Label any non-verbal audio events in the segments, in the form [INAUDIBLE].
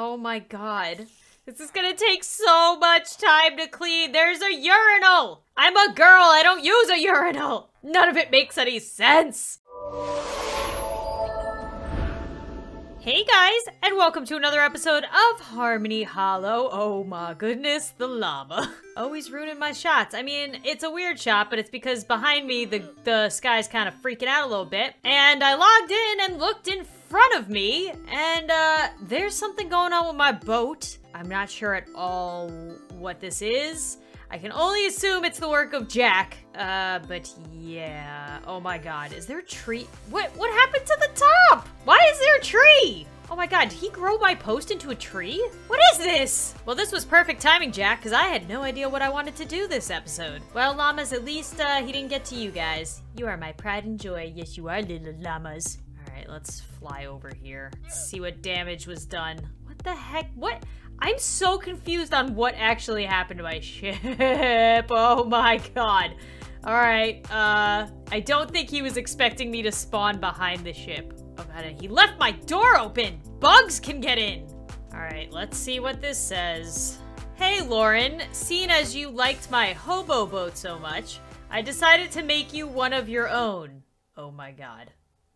Oh my god. This is gonna take so much time to clean. There's a urinal! I'm a girl, I don't use a urinal! None of it makes any sense! Hey guys, and welcome to another episode of Harmony Hollow. Oh my goodness, the llama. [LAUGHS] Always ruining my shots. I mean, it's a weird shot, but it's because behind me, the, the sky's kind of freaking out a little bit. And I logged in and looked in front of me, and uh, there's something going on with my boat. I'm not sure at all what this is. I can only assume it's the work of Jack. Uh, but yeah. Oh my god. Is there a tree? What what happened to the top? Why is there a tree? Oh my god, did he grow my post into a tree? What is this? Well, this was perfect timing, Jack, because I had no idea what I wanted to do this episode. Well, llamas, at least uh, he didn't get to you guys. You are my pride and joy. Yes, you are, little llamas. All right, let's fly over here. See what damage was done. What the heck? What? I'm so confused on what actually happened to my [LAUGHS] ship. Oh my god. Alright, uh, I don't think he was expecting me to spawn behind the ship. Oh god, he left my door open! Bugs can get in! Alright, let's see what this says. Hey Lauren, seeing as you liked my hobo boat so much, I decided to make you one of your own. Oh my god.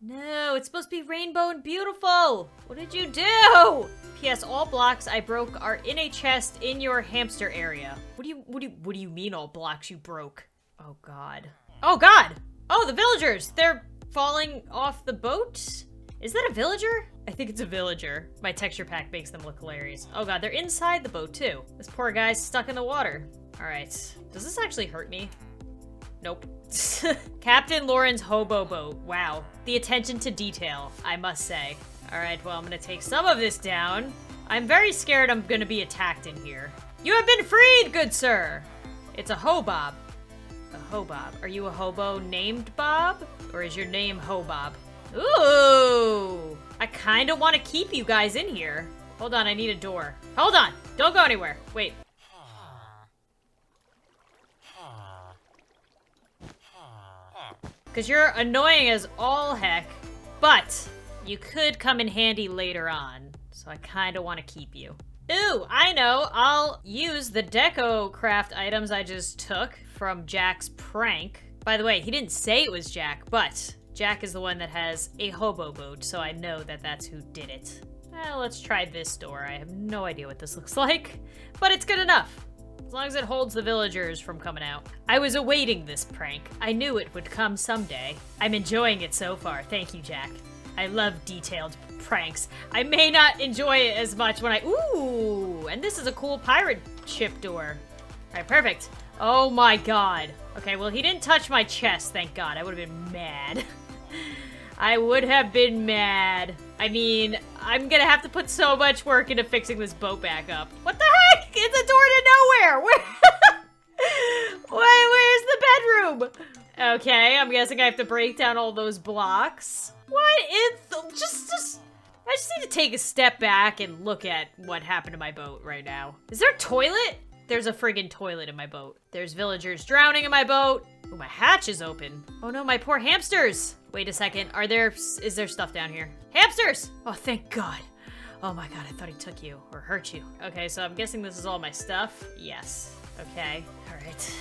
No, it's supposed to be rainbow and beautiful! What did you do? P.S. All blocks I broke are in a chest in your hamster area. What do you what do you what do you mean all blocks you broke? Oh god. Oh god! Oh, the villagers! They're falling off the boat? Is that a villager? I think it's a villager. My texture pack makes them look hilarious. Oh god, they're inside the boat too. This poor guy's stuck in the water. Alright. Does this actually hurt me? Nope. [LAUGHS] Captain Lauren's hobo boat. Wow. The attention to detail, I must say. Alright, well, I'm gonna take some of this down. I'm very scared I'm gonna be attacked in here. You have been freed, good sir! It's a hobob. A hobob. Are you a hobo named Bob? Or is your name Hobob? Ooh! I kinda wanna keep you guys in here. Hold on, I need a door. Hold on! Don't go anywhere. Wait. Because you're annoying as all heck, but you could come in handy later on. So I kind of want to keep you. Ooh, I know. I'll use the deco craft items I just took from Jack's prank. By the way, he didn't say it was Jack, but Jack is the one that has a hobo boat, so I know that that's who did it. Well, let's try this door. I have no idea what this looks [LAUGHS] like, but it's good enough. As long as it holds the villagers from coming out. I was awaiting this prank. I knew it would come someday. I'm enjoying it so far. Thank you, Jack. I love detailed pranks. I may not enjoy it as much when I- Ooh! And this is a cool pirate ship door. Alright, perfect. Oh my god. Okay, well he didn't touch my chest, thank god. I would have been mad. [LAUGHS] I would have been mad. I mean, I'm gonna have to put so much work into fixing this boat back up. What the heck? It's a door to nowhere! Where? [LAUGHS] Wait, where's the bedroom? Okay, I'm guessing I have to break down all those blocks. What is just just I just need to take a step back and look at what happened to my boat right now. Is there a toilet? There's a friggin' toilet in my boat. There's villagers drowning in my boat. Oh, my hatch is open. Oh no, my poor hamsters. Wait a second. Are there, is there stuff down here? Hamsters! Oh, thank God. Oh my God, I thought he took you or hurt you. Okay, so I'm guessing this is all my stuff. Yes. Okay. All right.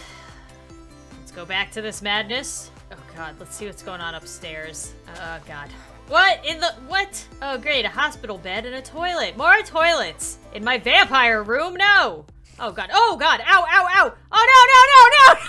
Let's go back to this madness. Oh God, let's see what's going on upstairs. Oh God. What in the what? Oh great, a hospital bed and a toilet. More toilets in my vampire room. No. Oh God. Oh God. Ow! Ow! Ow! Oh no! No! No!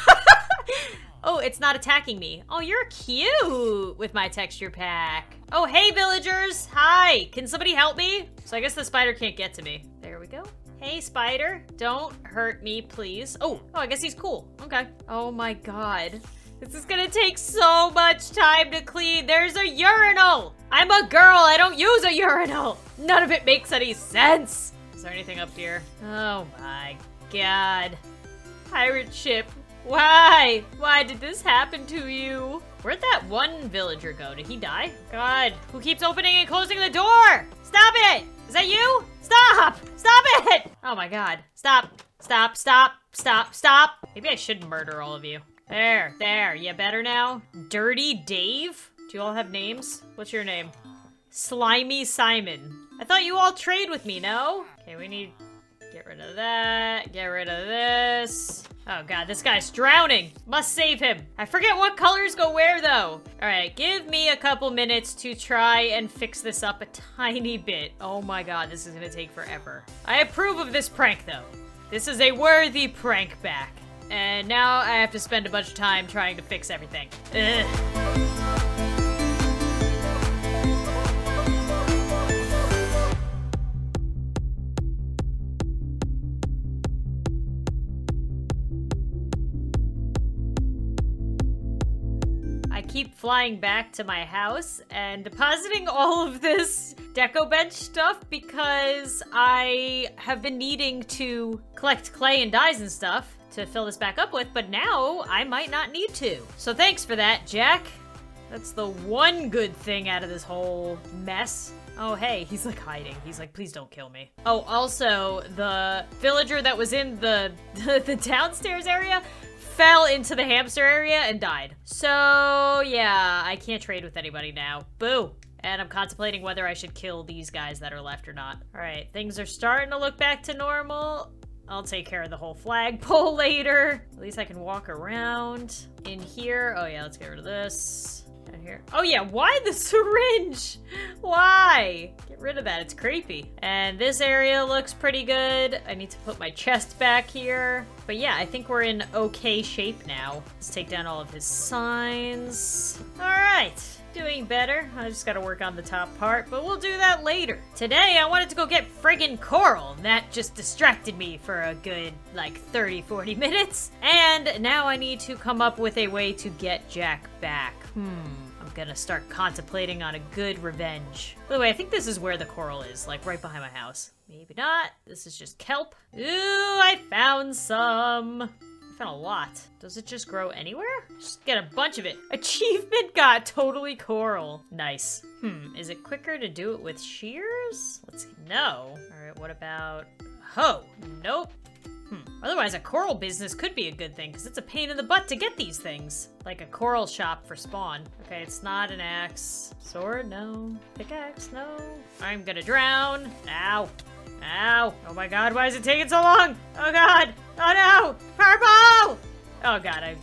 No! [LAUGHS] oh, it's not attacking me. Oh, you're cute with my texture pack. Oh, hey villagers. Hi. Can somebody help me? So I guess the spider can't get to me. There we go. Hey, spider. Don't hurt me, please. Oh, oh, I guess he's cool. Okay. Oh my God. This is gonna take so much time to clean. There's a urinal. I'm a girl. I don't use a urinal. None of it makes any sense. Is there anything up here? Oh my god. Pirate ship. Why? Why did this happen to you? Where'd that one villager go? Did he die? God, who keeps opening and closing the door? Stop it! Is that you? Stop! Stop it! Oh my god. Stop. Stop, stop, stop, stop. Maybe I should murder all of you. There, there. You better now? Dirty Dave? Do you all have names? What's your name? Slimy Simon. I thought you all trade with me, no? Okay, we need... Get rid of that. Get rid of this. Oh god, this guy's drowning. Must save him. I forget what colors go where though. All right, give me a couple minutes to try and fix this up a tiny bit. Oh my god, this is gonna take forever. I approve of this prank though. This is a worthy prank back. And now I have to spend a bunch of time trying to fix everything. Ugh. Flying back to my house and depositing [LAUGHS] all of this deco bench stuff because I have been needing to collect clay and dyes and stuff to fill this back up with, but now I might not need to. So thanks for that, Jack. That's the one good thing out of this whole mess. Oh, hey, he's like hiding. He's like, please don't kill me. Oh, also, the villager that was in the, the, [LAUGHS] the downstairs area fell into the hamster area and died. So, yeah, I can't trade with anybody now. Boo. And I'm contemplating whether I should kill these guys that are left or not. All right, things are starting to look back to normal. I'll take care of the whole flagpole [LAUGHS] later. At least I can walk around in here. Oh yeah, let's get rid of this. Down here. Oh yeah, why the [LAUGHS] syringe? Why? Get rid of that, it's creepy. And this area looks pretty good. I need to put my chest back here. But yeah, I think we're in okay shape now. Let's take down all of his signs. All right. Doing better. I just gotta work on the top part, but we'll do that later. Today, I wanted to go get friggin' coral. and That just distracted me for a good, like, 30, 40 [LAUGHS] minutes. And now I need to come up with a way to get Jack back. Hmm. Gonna start contemplating on a good revenge. By the way, I think this is where the coral is, like right behind my house. Maybe not. This is just kelp. Ooh, I found some. I found a lot. Does it just grow anywhere? Just get a bunch of it. [LAUGHS] Achievement got totally coral. Nice. Hmm, is it quicker to do it with shears? Let's see. No. All right, what about hoe? Nope. Hmm. Otherwise, a coral business could be a good thing, because it's a pain in the butt to get these things. Like a coral shop for spawn. Okay, it's not an axe. Sword, no. Pickaxe, no. I'm gonna drown. Ow. Ow. Oh my god, why is it taking so long? Oh god. Oh no. Purple! Oh god, I...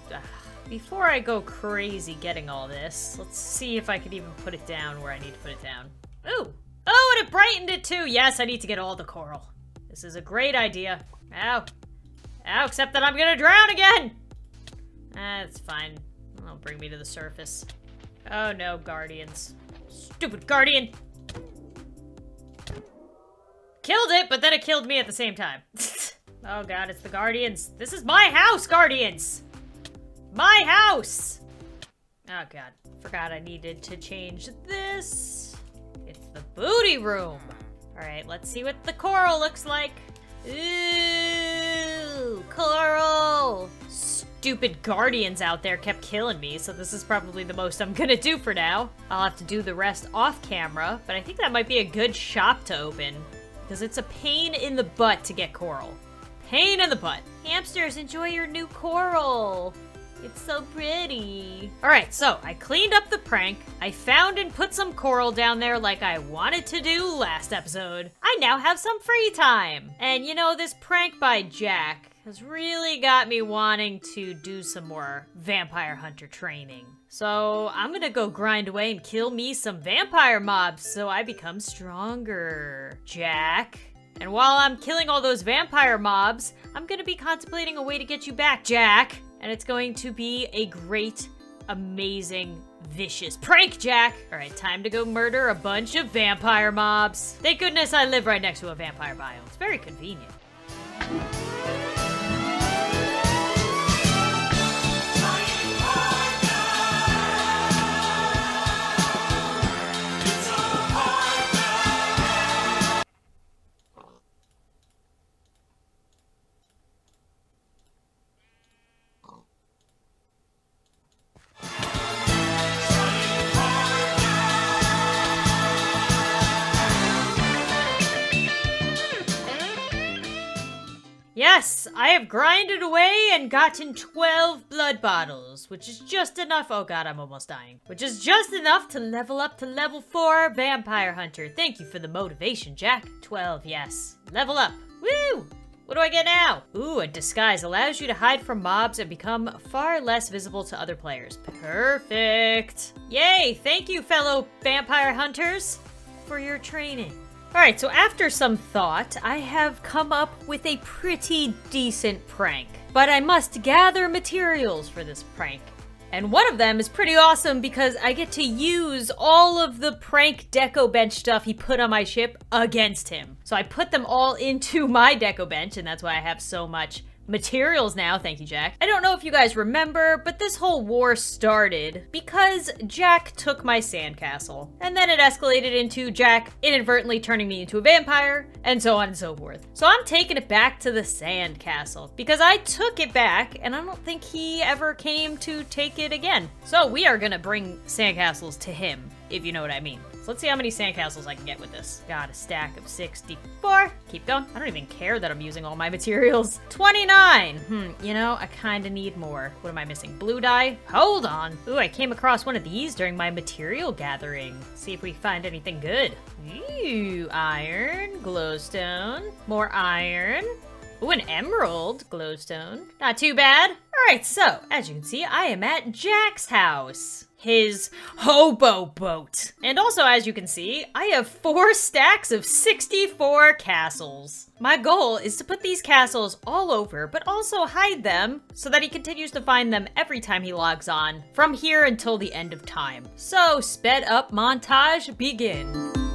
Before I go crazy getting all this, let's see if I can even put it down where I need to put it down. Ooh. Oh, and it brightened it too. Yes, I need to get all the coral. This is a great idea. Ow. Ow, except that I'm gonna drown again! That's fine. That'll bring me to the surface. Oh no, guardians. Stupid guardian! Killed it, but then it killed me at the same time. [LAUGHS] oh god, it's the guardians. This is my house, guardians! My house! Oh god, forgot I needed to change this. It's the booty room. Alright, let's see what the coral looks like. Ooh, coral! Stupid guardians out there kept killing me, so this is probably the most I'm gonna do for now. I'll have to do the rest off camera, but I think that might be a good shop to open. Because it's a pain in the butt to get coral. Pain in the butt. Hamsters, enjoy your new coral. It's so pretty. All right, so I cleaned up the prank. I found and put some coral down there like I wanted to do last episode. I now have some free time. And you know, this prank by Jack has really got me wanting to do some more vampire hunter training. So I'm gonna go grind away and kill me some vampire mobs so I become stronger. Jack. And while I'm killing all those vampire mobs, I'm gonna be contemplating a way to get you back, Jack. And it's going to be a great, amazing, vicious prank, Jack. All right, time to go murder a bunch of vampire mobs. Thank goodness I live right next to a vampire biome. It's very convenient. I have grinded away and gotten 12 blood bottles, which is just enough. Oh god, I'm almost dying. Which is just enough to level up to level 4 Vampire Hunter. Thank you for the motivation, Jack. 12, yes. Level up. Woo! What do I get now? Ooh, a disguise allows you to hide from mobs and become far less visible to other players. Perfect. Yay, thank you, fellow vampire hunters, for your training. All right, so after some thought, I have come up with a pretty decent prank. But I must gather materials for this prank. And one of them is pretty awesome because I get to use all of the prank deco bench stuff he put on my ship against him. So I put them all [LAUGHS] into my deco bench, and that's why I have so much materials now. Thank you, Jack. I don't know if you guys remember, but this whole war started because Jack took my sandcastle. And then it escalated into Jack inadvertently turning me into a vampire, and so on and so forth. So I'm taking it back to the sandcastle because I took it back, and I don't think he ever came to take it again. So we are gonna bring sandcastles to him, if you know what I mean. So let's see how many sandcastles I can get with this. Got a stack of 64. Keep going. I don't even care that I'm using all my [LAUGHS] materials. 29. Hmm, you know, I kind of need more. What am I missing? Blue dye? Hold on. Ooh, I came across one of these during my material gathering. See if we find anything good. Ooh, iron, glowstone, more iron. Ooh, an emerald glowstone. Not too bad. All right, so as you can see, I am at Jack's house his hobo boat. And also, as you can see, I have four [LAUGHS] stacks of 64 castles. My goal is to put these castles all over, but also hide them so that he continues to find them every time he logs on, from here until the end of time. So, sped up montage begin.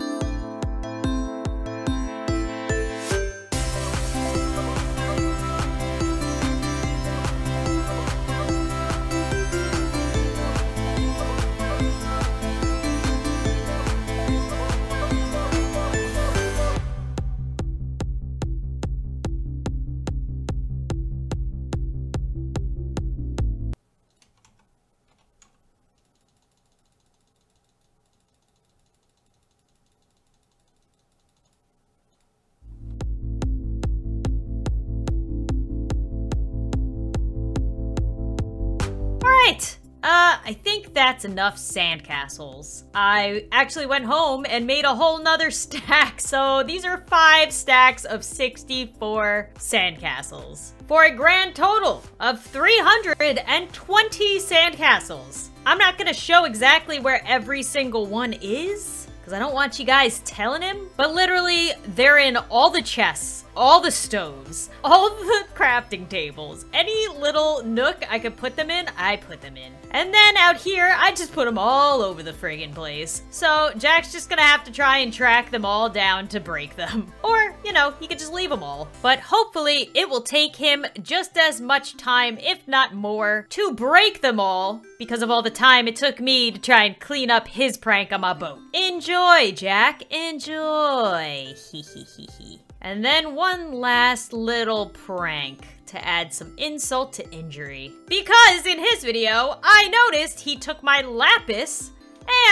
That's enough sandcastles. I actually went home and made a whole nother [LAUGHS] stack, so these are five stacks of 64 sandcastles. For a grand total of 320 sandcastles. I'm not gonna show exactly where every single one is, because I don't want you guys telling him, but literally, they're in all the chests all the stoves, all [LAUGHS] the crafting tables, any little nook I could put them in, I put them in. And then out here, I just put them all over the friggin' place. So Jack's just gonna have to try and track them all down to break them. [LAUGHS] Or, you know, he could just leave them all. But hopefully it will take him just as much time, if not more, to break them all because of all the time it took me to try and clean up his prank on my boat. Enjoy, Jack. Enjoy. Hee hee. And then one last little prank to add some insult to injury. Because in his video, I noticed he took my lapis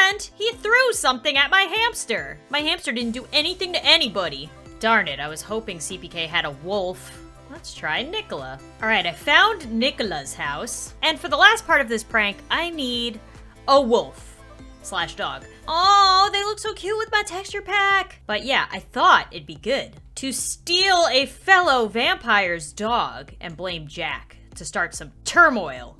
and he threw something at my hamster. My hamster didn't do anything to anybody. Darn it, I was hoping CPK had a wolf. Let's try Nicola. All right, I found Nicola's house. And for the last part of this prank, I need a wolf slash dog. Oh, they look so cute with my texture pack. But yeah, I thought it'd be good to steal a fellow vampire's dog and blame Jack to start some turmoil.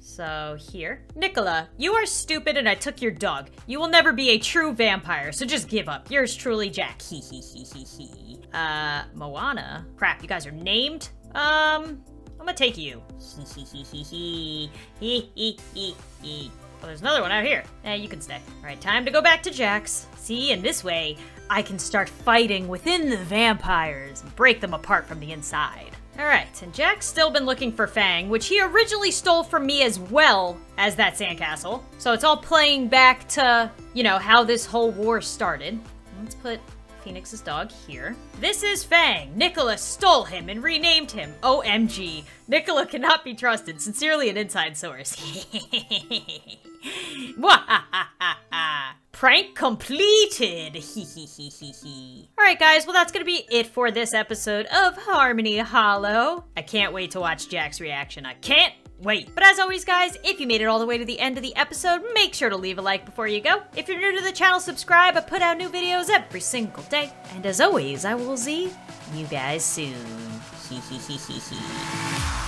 So here, Nicola, you are stupid and I took your dog. You will never be a true vampire, so just give up. Yours truly, Jack. [LAUGHS] Hee hee hee hee hee. Uh, Moana? Crap, you guys are named? Um, I'm gonna take you. [LAUGHS] Hee hee hee hee hee. Hee hee hee hee. Oh, there's another one out here. Eh, you can stay. All right, time to go back to Jack's. See, in this way, I can start fighting within the vampires and break them apart from the inside. Alright, and Jack's still been looking for Fang, which he originally stole from me as well as that sandcastle. So it's all playing back to, you know, how this whole war started. Let's put Phoenix's dog here. This is Fang. Nicholas stole him and renamed him. OMG. Nicola cannot be trusted. Sincerely, an inside source. [LAUGHS] [LAUGHS] Prank completed. [LAUGHS] Alright guys, well that's gonna be it for this episode of Harmony Hollow. I can't wait to watch Jack's reaction. I can't wait. But as always, guys, if you made it all the way to the end of the episode, make sure to leave a like before you go. If you're new to the channel, subscribe. I put out new videos every single day. And as always, I will see you guys soon. Hee hee hee hee hee.